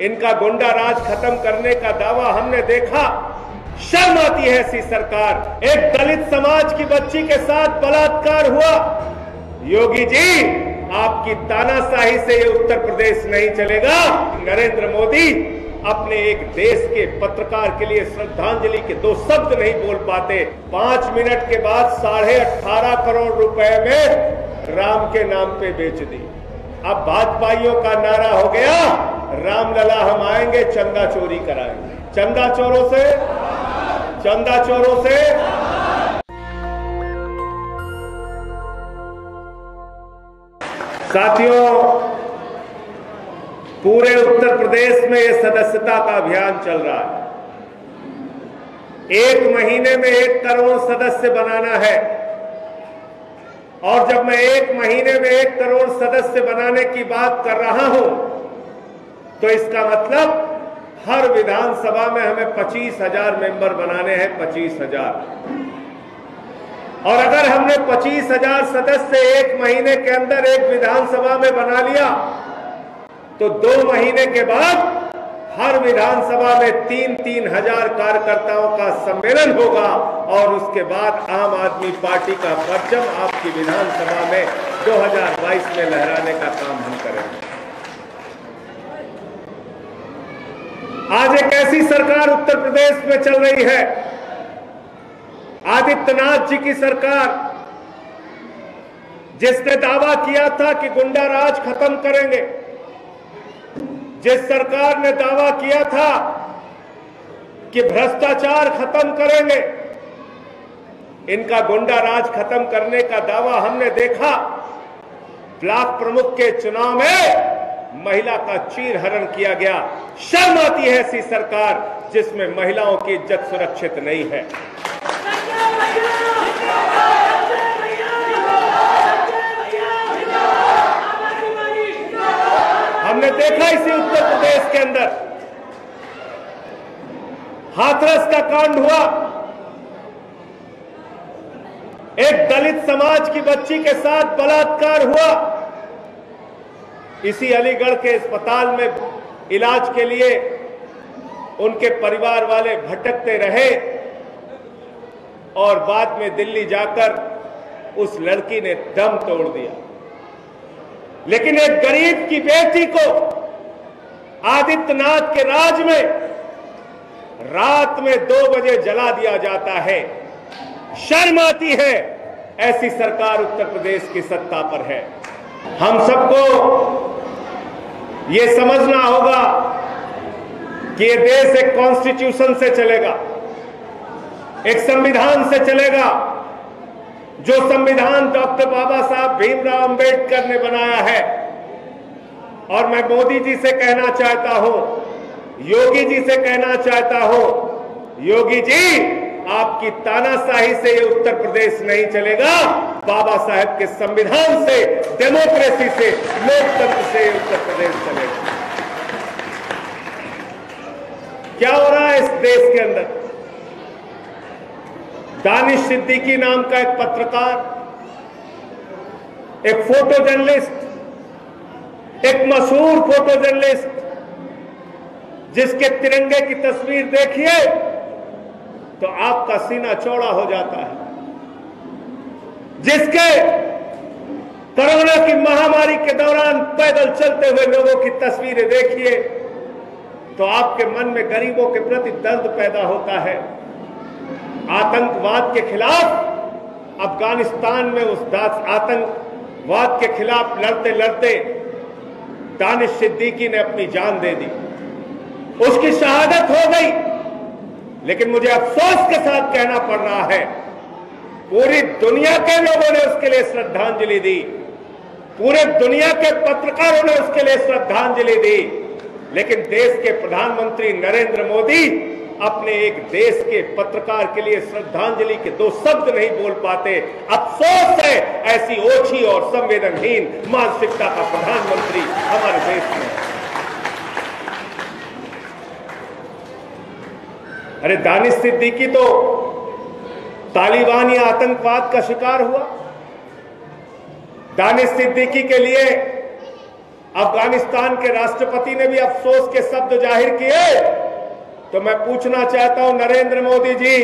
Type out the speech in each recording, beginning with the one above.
इनका गुंडा राज खत्म करने का दावा हमने देखा। शर्म आती है ऐसी सरकार। एक दलित समाज की बच्ची के साथ बलात्कार हुआ। योगी जी, आपकी तानाशाही से ये उत्तर प्रदेश नहीं चलेगा। नरेंद्र मोदी अपने एक देश के पत्रकार के लिए श्रद्धांजलि के दो शब्द नहीं बोल पाते। पाँच मिनट के बाद साढ़े अठारह करोड़ रुपए में राम के नाम पे बेच दी। अब भाजपाइयों का नारा हो गया। रामलला हम आएँगे, चंदा चोरी कराएँगे। चंदा चोरों से, चंदा चोरों से। साथियों, पूरे उत्तर प्रदेश में यह सदस्यता का अभियान चल रहा है। एक महीने में एक करोड़ सदस्य बनाना है। और जब मैं एक महीने में एक करोड़ सदस्य बनाने की बात कर रहा हूँ तो इसका मतलब हर विधानसभा में हमें पच्चीस हज़ार मेंबर बनाने हैं, पच्चीस हज़ार। और अगर हमने पच्चीस हज़ार सदस्य एक महीने के अंदर एक विधानसभा में बना लिया तो दो महीने के बाद हर विधानसभा में तीन तीन हज़ार कार्यकर्ताओं का सम्मेलन होगा और उसके बाद आम आदमी पार्टी का परचम आपकी विधानसभा में 2022 में लहराने का काम हम करेंगे। आज एक ऐसी सरकार उत्तर प्रदेश में चल रही है। आदित्यनाथ जी की सरकार, जिसने दावा किया था कि गुंडा राज खत्म करेंगे, जिस सरकार ने दावा किया था कि भ्रष्टाचार खत्म करेंगे, इनका गुंडा राज खत्म करने का दावा हमने देखा। ब्लॉक प्रमुख के चुनाव में महिला का चीर हरण किया गया। शर्म आती है ऐसी सरकार जिसमें महिलाओं की इज़्ज़त सुरक्षित नहीं है। हमने देखा इसी उत्तर प्रदेश के अंदर। हाथरस का कांड हुआ। एक दलित समाज की बच्ची के साथ बलात्कार हुआ। इसी अलीगढ़ के अस्पताल में इलाज के लिए उनके परिवार वाले भटकते रहे और बाद में दिल्ली जाकर उस लड़की ने दम तोड़ दिया। लेकिन एक गरीब की बेटी को आदित्यनाथ के राज में रात में दो बजे जला दिया जाता है। शर्म आती है, ऐसी सरकार उत्तर प्रदेश की सत्ता पर है। हम सबको यह समझना होगा कि यह देश एक कॉन्स्टिट्यूशन से चलेगा, एक संविधान से चलेगा, जो संविधान डॉक्टर बाबा साहब भीमराव अंबेडकर ने बनाया है। और मैं मोदी जी से कहना चाहता हूँ, योगी जी से कहना चाहता हूँ, योगी जी, आपकी तानाशाही से ये उत्तर प्रदेश नहीं चलेगा। बाबा साहेब के संविधान से, डेमोक्रेसी से लोकतंत्र से उत्तर प्रदेश चले। क्या हो रहा है इस देश के अंदर? दानिश सिद्दीकी नाम का एक पत्रकार, एक फ़ोटो जर्नलिस्ट एक मशहूर फ़ोटो जर्नलिस्ट जिसके तिरंगे की तस्वीर देखिए तो आपका सीना चौड़ा हो जाता है। जिसके कोरोना की महामारी के दौरान पैदल चलते हुए लोगों की तस्वीरें देखिए तो आपके मन में गरीबों के प्रति दर्द पैदा होता है। आतंकवाद के खिलाफ अफ़गानिस्तान में उस आतंकवाद के खिलाफ लड़ते लड़ते दानिश सिद्दीकी ने अपनी जान दे दी। उसकी शहादत हो गई, लेकिन मुझे अफसोस के साथ कहना पड़ रहा है पूरी दुनिया के लोगों ने उसके लिए श्रद्धांजलि दी। पूरे दुनिया के पत्रकारों ने उसके लिए श्रद्धांजलि दी। लेकिन देश के प्रधानमंत्री नरेंद्र मोदी अपने एक देश के पत्रकार के लिए श्रद्धांजलि के दो शब्द नहीं बोल पाते। अफसोस है, ऐसी ओछी और संवेदनहीन मानसिकता का प्रधानमंत्री हमारे देश में। अरे दानिश सिद्दीकी तो तालिबानी आतंकवाद का शिकार हुआ। दानिश सिद्दीकी के लिए अफ़गानिस्तान के राष्ट्रपति ने भी अफसोस के शब्द ज़ाहिर किए। तो मैं पूछना चाहता हूँ, नरेंद्र मोदी जी,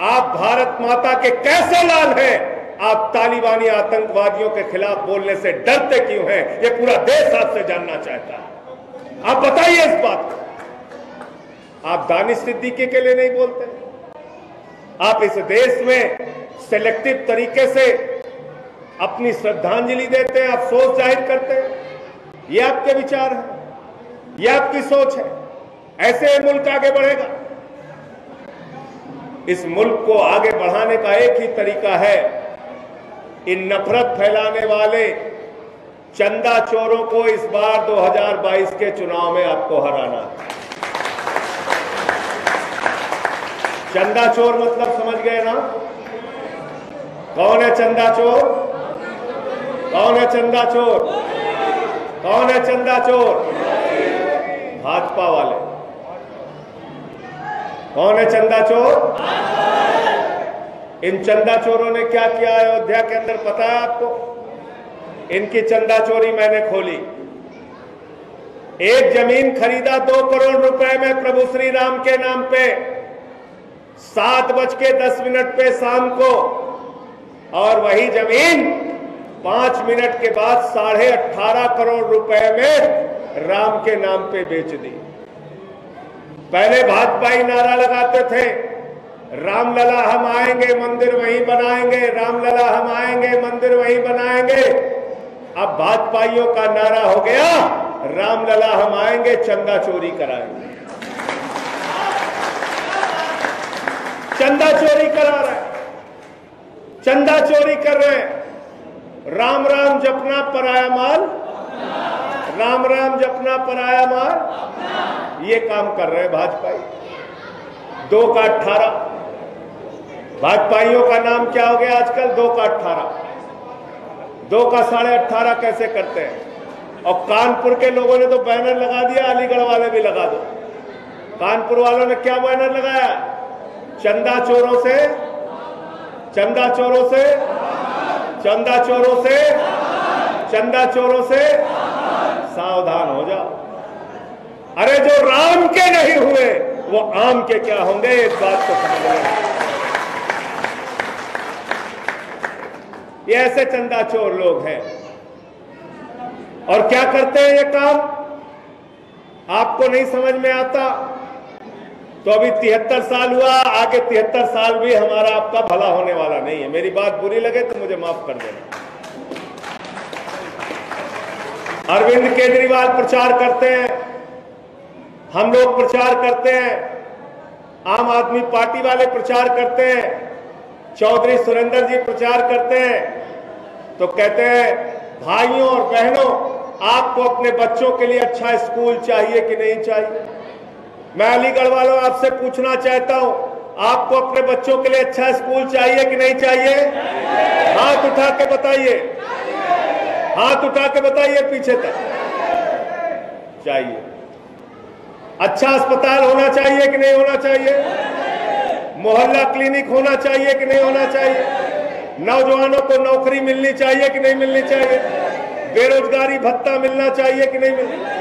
आप भारत माता के कैसे लाल हैं? आप तालिबानी आतंकवादियों के खिलाफ बोलने से डरते क्यों हैं? ये पूरा देश आपसे जानना चाहता है। आप बताइए इस बात को। आप दानिश सिद्दीकी के लिए नहीं बोलते। आप इस देश में सेलेक्टिव तरीके से अपनी श्रद्धांजलि देते हैं अफसोस ज़ाहिर करते हैं। ये आपके विचार है, ये आपकी सोच है। ऐसे मुल्क आगे बढ़ेगा। इस मुल्क को आगे बढ़ाने का एक ही तरीका है, इन नफरत फैलाने वाले चंदा चोरों को इस बार 2022 के चुनाव में आपको हराना है। चंदा चोर मतलब समझ गए ना? कौन है चंदा चोर? कौन है चंदा चोर? कौन है चंदा चोर? भाजपा वाले। कौन है चंदा चोर? इन चंदा चोरों ने क्या किया? अयोध्या के अंदर पता है आपको? इनकी चंदा चोरी मैंने खोली। एक ज़मीन खरीदा दो करोड़ रुपए में प्रभु श्री राम के नाम पे। सात बज के दस मिनट पे शाम को। और वही ज़मीन पाँच मिनट के बाद साढ़े अट्ठारह करोड़ रुपए में राम के नाम पे बेच दी। पहले भाजपाई नारा लगाते थे। रामलला हम आएँगे, मंदिर वहीं बनाएँगे। रामलला हम आएँगे, मंदिर वहीं बनाएँगे। अब भाजपाइयों का नारा हो गया। रामलला हम आएँगे, चंदा चोरी कराएँगे। चंदा चोरी करा रहे चंदा चोरी कर रहे राम राम जपना पराया माल। राम राम जपना पराया माल। ये काम कर रहे हैं भाजपाई। दो का अठारह भाजपाइयों का नाम क्या हो गया आजकल? दो का अठारह दो का साढ़े अट्ठारह कैसे करते हैं? और कानपुर के लोगों ने तो बैनर लगा दिया, अलीगढ़ वाले भी लगा दो। कानपुर वालों ने क्या बैनर लगाया? चंदा चोरों से, चंदा चोरों से, चंदा चोरों से, चंदा चोरों से सावधान हो जाओ। अरे जो राम के नहीं हुए, वो आम के क्या होंगे इस बात को समझ लें ये ऐसे चंदा चोर लोग हैं। और क्या करते हैं ये काम? आपको नहीं समझ में आता तो अभी तिहत्तर साल हुआ, आगे तिहत्तर साल भी हमारा आपका भला होने वाला नहीं है। मेरी बात बुरी लगे तो मुझे माफ़ कर देना। अरविंद केजरीवाल प्रचार करते हैं, हम लोग प्रचार करते हैं, आम आदमी पार्टी वाले प्रचार करते हैं, चौधरी सुरेंद्र जी प्रचार करते हैं तो कहते हैं, भाइयों और बहनों, आपको अपने बच्चों के लिए अच्छा स्कूल चाहिए कि नहीं चाहिए? मैं अलीगढ़ वालों आपसे पूछना चाहता हूँ, आपको अपने बच्चों के लिए अच्छा स्कूल चाहिए कि नहीं चाहिए? हाथ उठा के बताइए। हाथ उठा के बताइए पीछे तक। चाहिए अच्छा अस्पताल होना चाहिए कि नहीं होना चाहिए? मोहल्ला क्लिनिक होना चाहिए कि नहीं होना चाहिए? नौजवानों को नौकरी मिलनी चाहिए कि नहीं मिलनी चाहिए? बेरोजगारी, भत्ता मिलना चाहिए कि नहीं मिलना?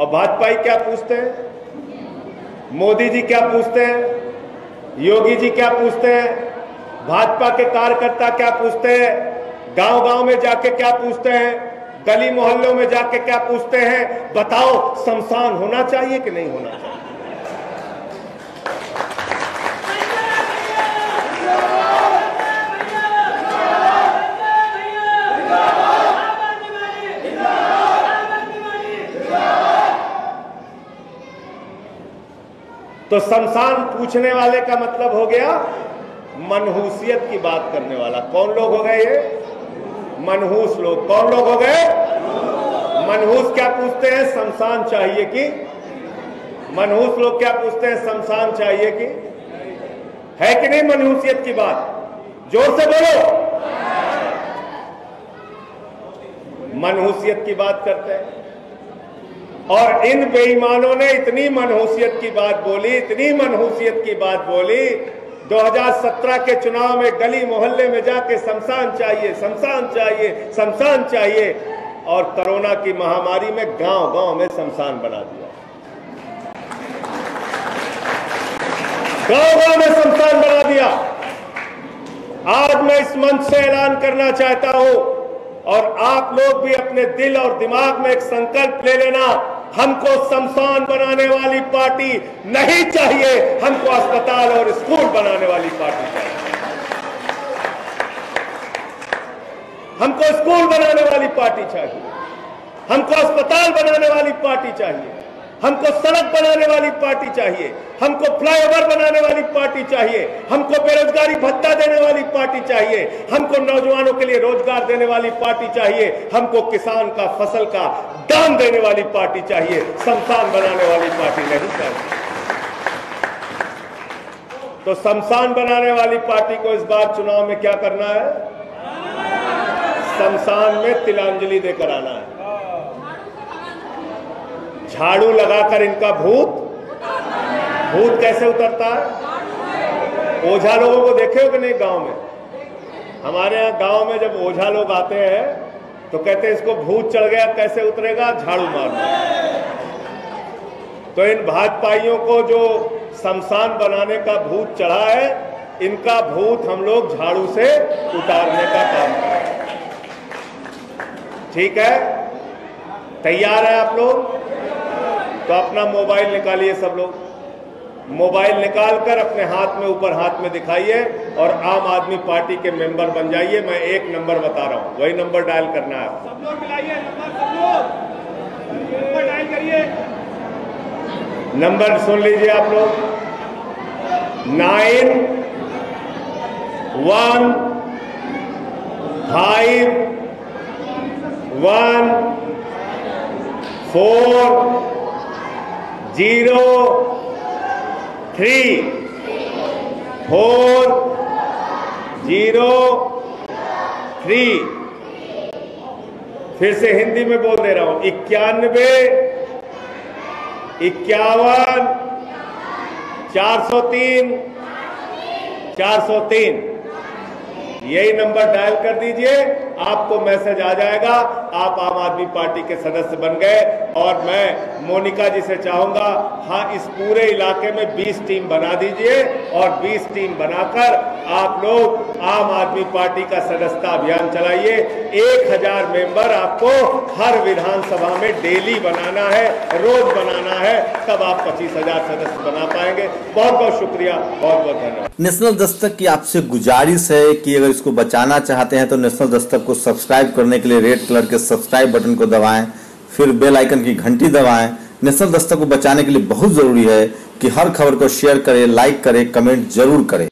और भाजपाई क्या पूछते हैं? मोदी जी क्या पूछते हैं? योगी जी क्या पूछते हैं? भाजपा के कार्यकर्ता क्या पूछते हैं? गाँव गाँव में जाके क्या पूछते हैं? गली मोहल्लों में जाके क्या पूछते हैं? बताओ, शमशान होना चाहिए कि नहीं होना चाहिए? तो शमशान पूछने वाले का मतलब हो गया मनहूसियत की बात करने वाला। कौन लोग हो गए ये? मनहूस लोग। कौन लोग हो गए? मनहूस क्या पूछते हैं? शमशान चाहिए कि? मनहूस लोग क्या पूछते हैं? शमशान चाहिए कि? है कि नहीं मनहूसियत की बात? ज़ोर से बोलो। मनहूसियत की बात करते हैं। और इन बेईमानों ने इतनी मनहूसियत की बात बोली, इतनी मनहूसियत की बात बोली। 2017 के चुनाव में गली मोहल्ले में जाके शमशान चाहिए शमशान चाहिए शमशान चाहिए और कोरोना की महामारी में गाँव गाँव में शमशान बना दिया। गाँव गाँव में शमशान बना दिया। आज मैं इस मंच से ऐलान करना चाहता हूँ और आप लोग भी अपने दिल और दिमाग में एक संकल्प ले लेना हमको शमशान बनाने वाली पार्टी नहीं चाहिए, हमको अस्पताल और स्कूल बनाने वाली पार्टी चाहिए। हमको स्कूल बनाने वाली पार्टी चाहिए। हमको अस्पताल बनाने वाली पार्टी चाहिए। हमको सड़क बनाने वाली पार्टी चाहिए, हमको फ्लाईओवर बनाने वाली पार्टी चाहिए, हमको बेरोजगारी भत्ता देने वाली पार्टी चाहिए, हमको नौजवानों के लिए रोज़गार देने वाली पार्टी चाहिए, हमको किसान का, फ़सल का दान देने वाली पार्टी चाहिए, शमशान बनाने वाली पार्टी नहीं चाहिए। तो शमशान बनाने वाली पार्टी को इस बार चुनाव में क्या करना है? शमशान में तिलांजलि देकर आना है। झाड़ू लगाकर इनका भूत भूत कैसे उतरता है? ओझा लोगों को देखे हो कि नहीं गाँव में? हमारे यहाँ गाँव में जब ओझा लोग आते हैं तो कहते हैं, इसको भूत चढ़ गया, कैसे उतरेगा? झाड़ू मारना तो इन भाजपाइयों को जो शमशान बनाने का भूत चढ़ा है, इनका भूत हम लोग झाड़ू से उतारने का काम करें ठीक है? तैयार है आप लोग? तो अपना मोबाइल निकालिए सब लोग। मोबाइल निकालकर अपने हाथ में ऊपर हाथ में दिखाइए और आम आदमी पार्टी के मेंबर बन जाइए। मैं एक नंबर बता रहा हूँ। वही नंबर डायल करना है सब लोग मिलाइए नंबर सब लोग। नंबर डायल करिए। नंबर सुन लीजिए आप लोग। Nine one five one four zero, three, four, zero, three. फिर से हिंदी में बोल दे रहा हूँ। इक्यानवे, इक्यावन, चार सौ तीन, चार सौ तीन। यही नंबर डायल कर दीजिए। आपको मैसेज आ जाएगा, आप आम आदमी पार्टी के सदस्य बन गए और मैं मोनिका जी से चाहूँगा हाँ इस पूरे इलाके में 20 टीम बना दीजिए और 20 टीम बनाकर आप लोग आम आदमी पार्टी का सदस्यता अभियान चलाइए। एक हज़ार मेंबर आपको हर विधानसभा में डेली बनाना है, रोज बनाना है, तब आप पच्चीस हज़ार सदस्य बना पाएँगे। बहुत बहुत शुक्रिया, बहुत बहुत धन्यवाद। नेशनल दस्तक की आपसे गुजारिश है कि अगर इसको बचाना चाहते हैं तो नेशनल दस्तक को सब्सक्राइब करने के लिए रेड कलर के सब्सक्राइब बटन को दबाएँ, फिर बेल आइकन की घंटी दबाएँ। नेशनल दस्तक को बचाने के लिए बहुत ज़रूरी है कि हर खबर को शेयर करें, लाइक करें, कमेंट ज़रूर करें।